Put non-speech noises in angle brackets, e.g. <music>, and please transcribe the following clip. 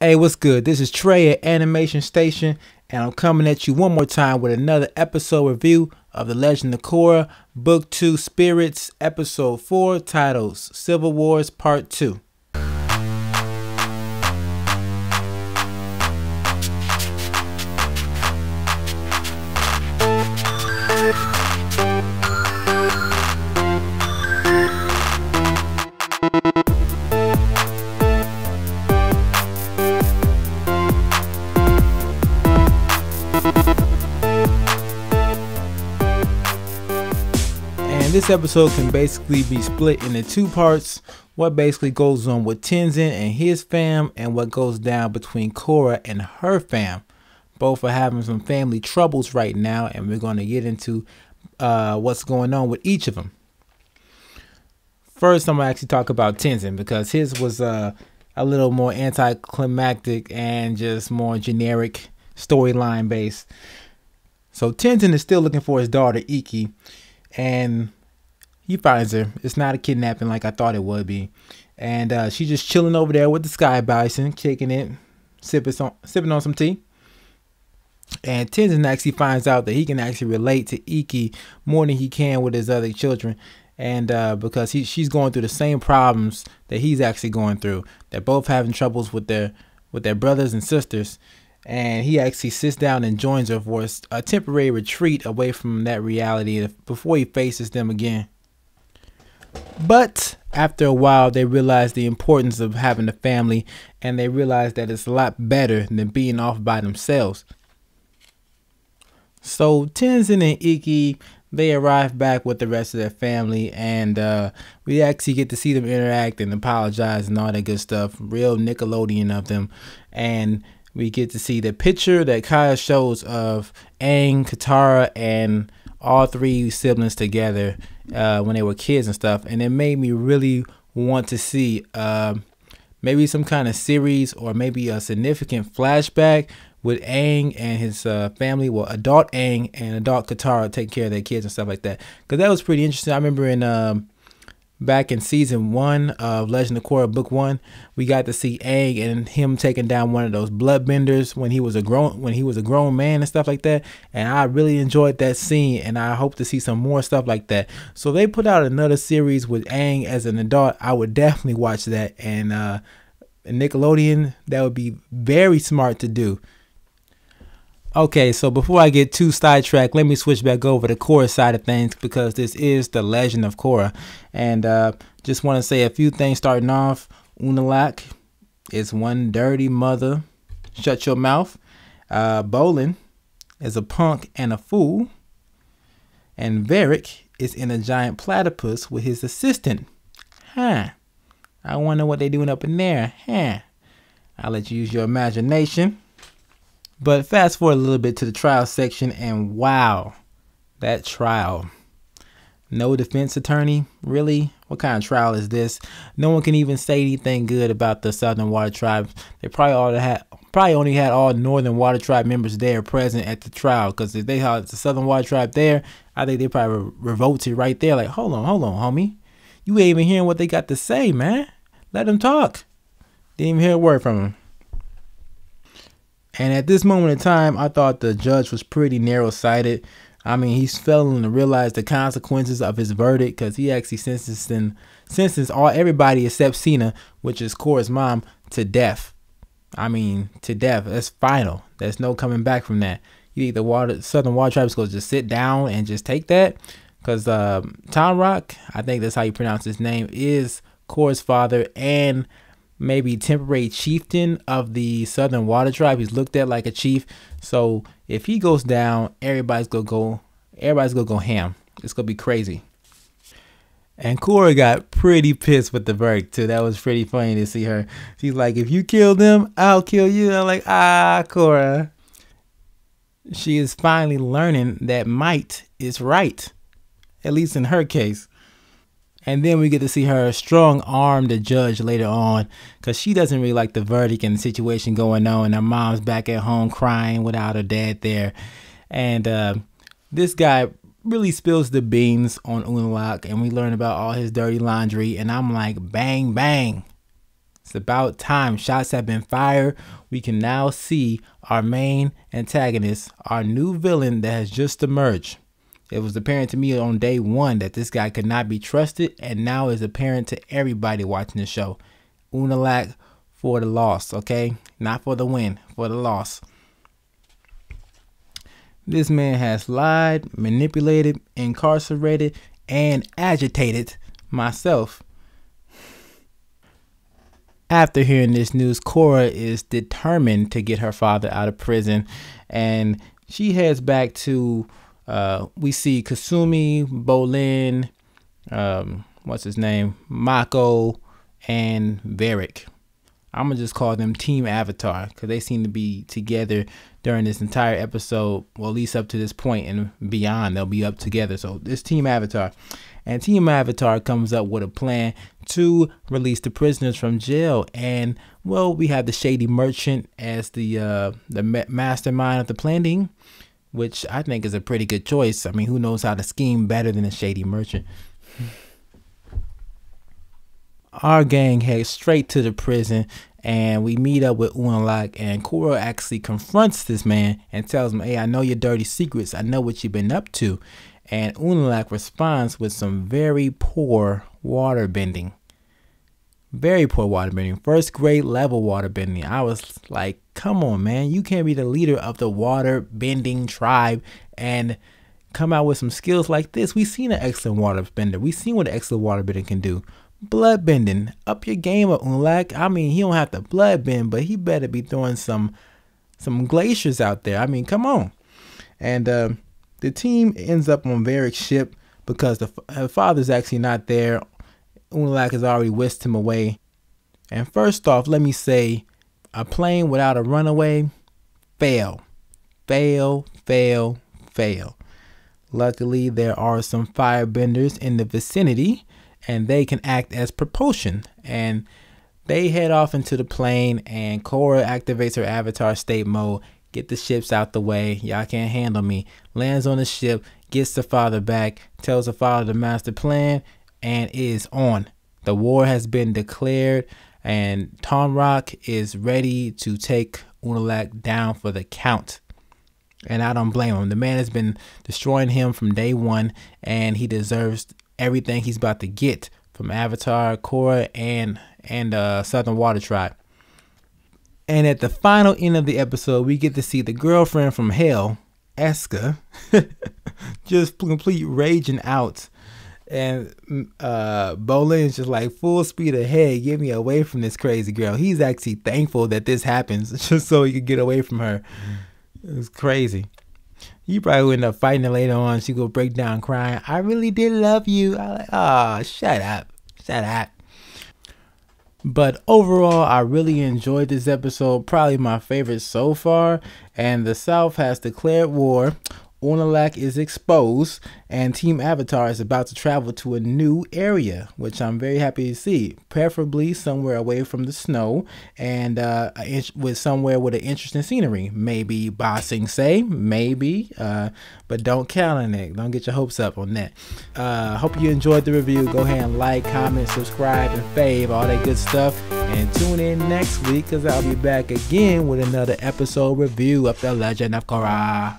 Hey, what's good? This is Trey at Animation Station, and I'm coming at you one more time with another episode review of The Legend of Korra, Book 2 Spirits, Episode 4, titles Civil Wars Part 2. This episode can basically be split into two parts. What basically goes on with Tenzin and his fam, and what goes down between Korra and her fam. Both are having some family troubles right now, and we're going to get into uh, what's going on with each of them. First, I'm going to actually talk about Tenzin because his was uh, a little more anticlimactic and just more generic storyline based. So Tenzin is still looking for his daughter Ikki, and he finds her. It's not a kidnapping like I thought it would be, and uh, she's just chilling over there with the Sky Bison, kicking it, sipping some, sipping on some tea. And Tenzin actually finds out that he can actually relate to Ikki more than he can with his other children, and uh, because he she's going through the same problems that he's actually going through. They're both having troubles with their with their brothers and sisters, and he actually sits down and joins her for a temporary retreat away from that reality before he faces them again. But after a while, they realize the importance of having a family, and they realize that it's a lot better than being off by themselves. So Tenzin and Ikki, they arrive back with the rest of their family, and uh, we actually get to see them interact and apologize and all that good stuff. Real Nickelodeon of them, and we get to see the picture that Kya shows of Aang, Katara, and all three siblings together uh, when they were kids and stuff, and it made me really want to see uh, maybe some kind of series or maybe a significant flashback with Aang and his uh, family, well, adult Aang and adult Katara taking care of their kids and stuff like that. Because that was pretty interesting. I remember in um, back in season one of Legend of Korra book one, we got to see Aang and him taking down one of those bloodbenders when he was a grown when he was a grown man and stuff like that. And I really enjoyed that scene and I hope to see some more stuff like that. So they put out another series with Aang as an adult. I would definitely watch that and uh Nickelodeon, that would be very smart to do. Okay, so before I get too sidetracked, let me switch back over to Korra side of things because this is the Legend of Korra, and uh, just want to say a few things. Starting off, Unalaq is one dirty mother. Shut your mouth. Uh, Bolin is a punk and a fool, and Varrick is in a giant platypus with his assistant. Huh? I wonder what they doing up in there. Huh? I'll let you use your imagination. But fast forward a little bit to the trial section, and wow, that trial. No defense attorney? Really? What kind of trial is this? No one can even say anything good about the Southern Water Tribe. They probably all had probably only had all Northern Water Tribe members there present at the trial. Because if they had the Southern Water Tribe there, I think they probably revolted right there. Like, hold on, hold on, homie. You ain't even hearing what they got to say, man. Let them talk. Didn't even hear a word from them. And at this moment in time, I thought the judge was pretty narrow sighted. I mean, he's failing to realize the consequences of his verdict because he actually sentenced, and, sentenced all everybody except Senna, which is Korra's mom, to death. I mean, to death. That's final. There's no coming back from that. You think the water, Southern Water Tribes go just sit down and just take that? Because um, Tonraq, I think that's how you pronounce his name, is Korra's father and maybe temporary chieftain of the Southern Water Tribe. He's looked at like a chief. So if he goes down, everybody's gonna go. Everybody's gonna go ham. It's gonna be crazy. And Korra got pretty pissed with the verdict too. That was pretty funny to see her. She's like, "If you kill them, I'll kill you." I'm like, "Ah, Korra." She is finally learning that might is right, at least in her case. And then we get to see her strong arm the judge later on because she doesn't really like the verdict and the situation going on. And her mom's back at home crying without her dad there. And uh, this guy really spills the beans on Unalaq and we learn about all his dirty laundry. And I'm like, bang, bang. It's about time. Shots have been fired. We can now see our main antagonist, our new villain that has just emerged. It was apparent to me on day one that this guy could not be trusted, and now is apparent to everybody watching the show. Unalaq for the loss, okay? Not for the win, for the loss. This man has lied, manipulated, incarcerated, and agitated myself. After hearing this news, Korra is determined to get her father out of prison and she heads back to uh, we see Asami, Bolin, um, what's his name, Mako, and Varrick. I'm gonna just call them Team Avatar because they seem to be together during this entire episode, well, at least up to this point and beyond. They'll be up together. So this Team Avatar, and Team Avatar comes up with a plan to release the prisoners from jail. And well, we have the Shady Merchant as the uh, the mastermind of the planning, which I think is a pretty good choice. I mean, who knows how to scheme better than a Shady Merchant? our gang heads straight to the prison and we meet up with Unalaq and Korra actually confronts this man and tells him, Hey, I know your dirty secrets. I know what you've been up to. And Unalaq responds with some very poor water bending. Very poor water bending. First grade level water bending. I was like, come on, man. You can't be the leader of the water bending tribe and come out with some skills like this. We've seen an excellent water bender. We've seen what an excellent water bender can do blood bending. Up your game of Unalaq. I mean, he don't have to blood bend, but he better be throwing some some glaciers out there. I mean, come on. And uh, the team ends up on Varrick's ship because the, the father's actually not there. Unalaq has already whisked him away. And first off, let me say, a plane without a runaway, fail, fail, fail, fail. Luckily, there are some firebenders in the vicinity and they can act as propulsion. And they head off into the plane, and Korra activates her avatar state mode. Get the ships out the way. Y'all can't handle me. Lands on the ship, gets the father back, tells the father the master plan, and is on. The war has been declared, and Tonraq is ready to take Unalaq down for the count. And I don't blame him. The man has been destroying him from day one, and he deserves everything he's about to get from Avatar, Korra, and and uh, Southern Water Tribe. And at the final end of the episode, we get to see the girlfriend from Hell, Eska, <laughs> just complete raging out. And uh, Bolin is just like full speed ahead, get me away from this crazy girl. He's actually thankful that this happens <laughs> just so he could get away from her. It was crazy. You probably would end up fighting her later on. She go break down crying. I really did love you. I like, oh, shut up, shut up. But overall, I really enjoyed this episode. Probably my favorite so far. And the South has declared war Unalaq is exposed, and Team Avatar is about to travel to a new area, which I'm very happy to see. Preferably somewhere away from the snow and uh, with somewhere with an interesting scenery. Maybe Ba Sing Se, maybe, uh, but don't count on it. Don't get your hopes up on that. Uh, hope you enjoyed the review. Go ahead and like, comment, subscribe, and fave, all that good stuff. And tune in next week because I'll be back again with another episode review of The Legend of Korra.